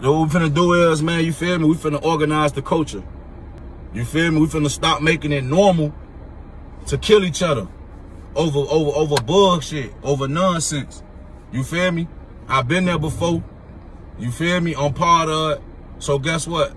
what we finna do is, man, you feel me? We finna organize the culture. You feel me? We finna stop making it normal to kill each other over over over bullshit, over nonsense. You feel me? I've been there before. You feel me? I'm part of it. So guess what?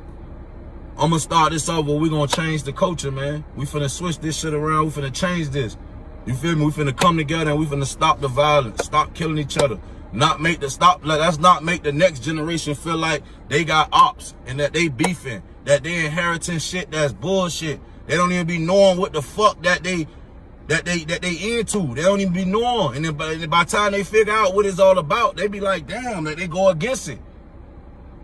I'm gonna start this over. We're gonna change the culture, man. We finna switch this shit around. We finna change this. You feel me? We finna come together and we finna stop the violence, stop killing each other. Not make the stop, let's not make the next generation feel like they got ops and that they beefing, that they inheriting shit that's bullshit. They don't even be knowing what the fuck that they that they that they into. They don't even be knowing. And then by, by the time they figure out what it's all about, they be like, damn, like they go against it.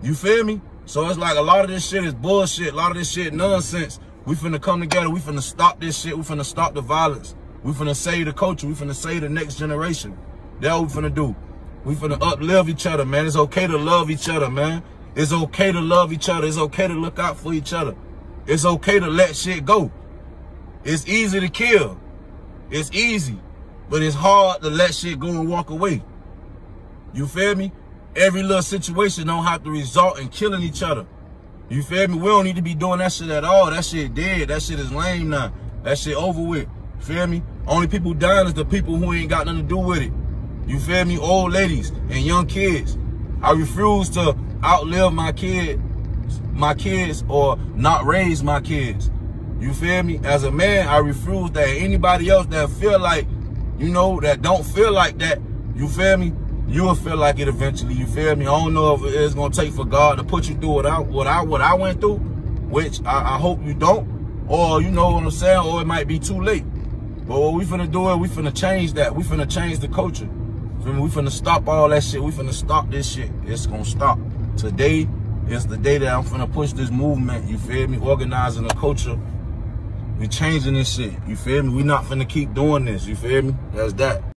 You feel me? So it's like a lot of this shit is bullshit. A lot of this shit nonsense. We finna come together. We finna stop this shit. We finna stop the violence. We finna save the culture. We finna save the next generation. That's what we finna do. We finna uplift each other, man. It's okay to love each other, man. It's okay to love each other. It's okay to look out for each other. It's okay to let shit go. It's easy to kill. It's easy. But it's hard to let shit go and walk away. You feel me? Every little situation don't have to result in killing each other. You feel me? We don't need to be doing that shit at all. That shit dead. That shit is lame now. That shit over with. Feel me? Only people dying is the people who ain't got nothing to do with it. You feel me? Old ladies and young kids. I refuse to outlive my kid, my kids, or not raise my kids. You feel me? As a man, I refuse that anybody else that feel like, you know, that don't feel like that, you feel me? You will feel like it eventually. You feel me? I don't know if it's gonna take for God to put you through what I what I what I went through, which I, I hope you don't, or you know what I'm saying, or it might be too late. But what we finna do is we finna change that. We finna change the culture. We finna stop all that shit. We finna stop this shit. It's gonna stop. Today is the day that I'm finna push this movement. You feel me? Organizing the culture. We changing this shit. You feel me? We not finna keep doing this. You feel me? That's that.